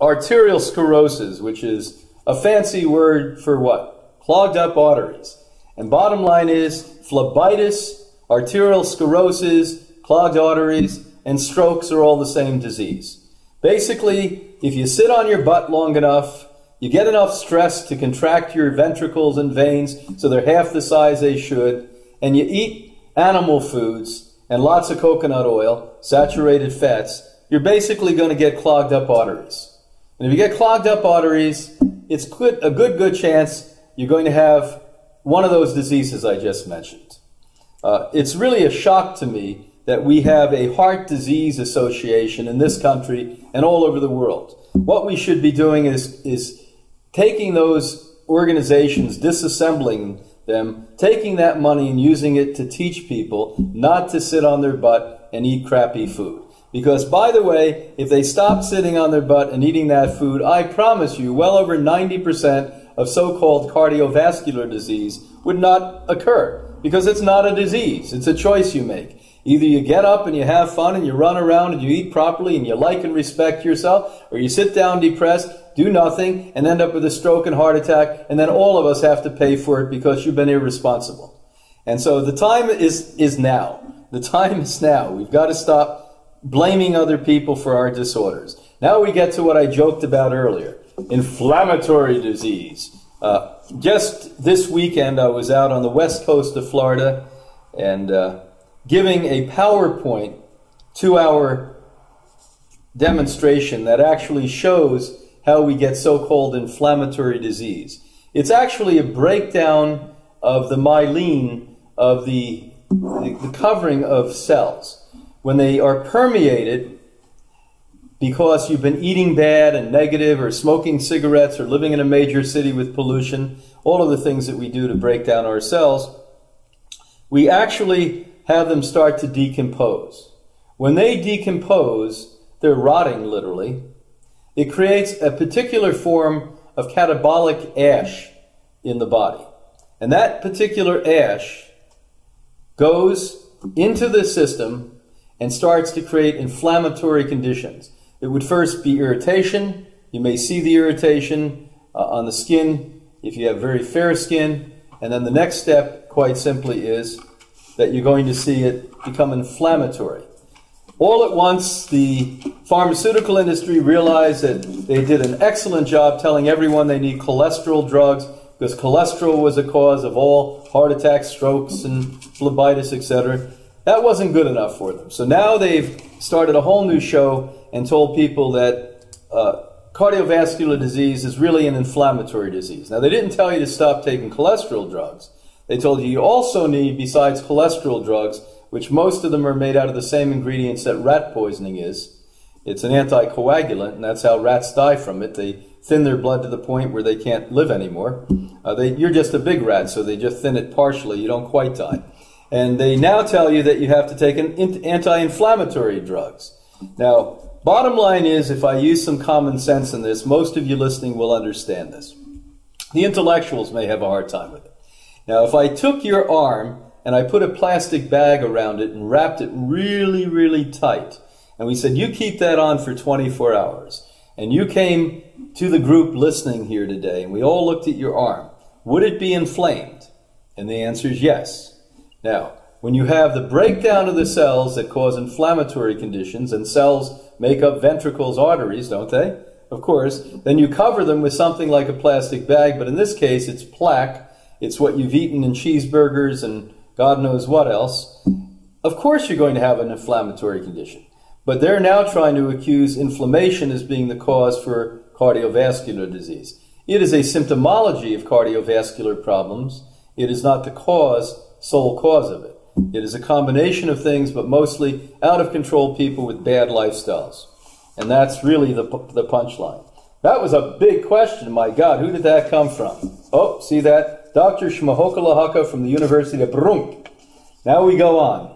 arterial sclerosis, which is a fancy word for what? Clogged up arteries. And bottom line is phlebitis, arterial sclerosis, clogged arteries, and strokes are all the same disease. Basically, if you sit on your butt long enough, you get enough stress to contract your ventricles and veins so they're half the size they should, and you eat animal foods and lots of coconut oil, saturated fats, you're basically going to get clogged up arteries. And if you get clogged up arteries, it's a good, good chance you're going to have one of those diseases I just mentioned. Uh, it's really a shock to me that we have a heart disease association in this country and all over the world. What we should be doing is, is taking those organizations, disassembling them, taking that money and using it to teach people not to sit on their butt and eat crappy food. Because, by the way, if they stop sitting on their butt and eating that food, I promise you, well over 90% of so called cardiovascular disease would not occur. Because it's not a disease, it's a choice you make. Either you get up and you have fun and you run around and you eat properly and you like and respect yourself, or you sit down depressed, do nothing, and end up with a stroke and heart attack, and then all of us have to pay for it because you've been irresponsible. And so the time is, is now. The time is now. We've got to stop blaming other people for our disorders. Now we get to what I joked about earlier inflammatory disease. Uh, just this weekend, I was out on the west coast of Florida and uh, giving a PowerPoint two hour demonstration that actually shows how we get so called inflammatory disease. It's actually a breakdown of the myelin of the, the, the covering of cells. When they are permeated because you've been eating bad and negative or smoking cigarettes or living in a major city with pollution, all of the things that we do to break down our cells, we actually have them start to decompose. When they decompose, they're rotting literally. It creates a particular form of catabolic ash in the body. And that particular ash goes into the system and starts to create inflammatory conditions. It would first be irritation. You may see the irritation uh, on the skin if you have very fair skin. And then the next step, quite simply, is that you're going to see it become inflammatory. All at once, the pharmaceutical industry realized that they did an excellent job telling everyone they need cholesterol drugs because cholesterol was a cause of all heart attacks, strokes, and phlebitis, etc. That wasn't good enough for them. So now they've started a whole new show and told people that uh, cardiovascular disease is really an inflammatory disease. Now, they didn't tell you to stop taking cholesterol drugs. They told you you also need, besides cholesterol drugs, which most of them are made out of the same ingredients that rat poisoning is. It's an anticoagulant, and that's how rats die from it. They thin their blood to the point where they can't live anymore. Uh, they, you're just a big rat, so they just thin it partially. You don't quite die. And they now tell you that you have to take an anti-inflammatory drugs. Now, bottom line is, if I use some common sense in this, most of you listening will understand this. The intellectuals may have a hard time with it. Now, if I took your arm and I put a plastic bag around it and wrapped it really, really tight, and we said, you keep that on for 24 hours, and you came to the group listening here today, and we all looked at your arm, would it be inflamed? And the answer is yes. Now, when you have the breakdown of the cells that cause inflammatory conditions, and cells make up ventricles, arteries, don't they? Of course, then you cover them with something like a plastic bag, but in this case, it's plaque it's what you've eaten in cheeseburgers and God knows what else. Of course, you're going to have an inflammatory condition. But they're now trying to accuse inflammation as being the cause for cardiovascular disease. It is a symptomology of cardiovascular problems. It is not the cause, sole cause of it. It is a combination of things, but mostly out of control people with bad lifestyles. And that's really the, the punchline. That was a big question. My God, who did that come from? Oh, see that? Dr. Shmahokalahaka from the University of Brunk. Now we go on.